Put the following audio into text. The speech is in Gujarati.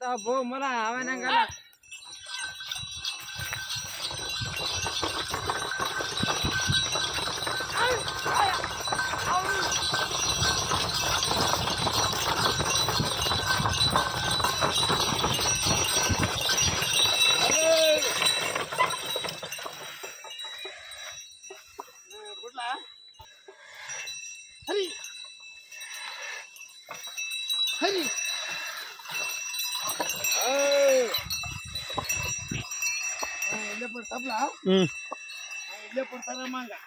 તો બહુ મરા આવે ને ગાલા Hey! Ay, ay, ay, ay, ay, ay, mangga.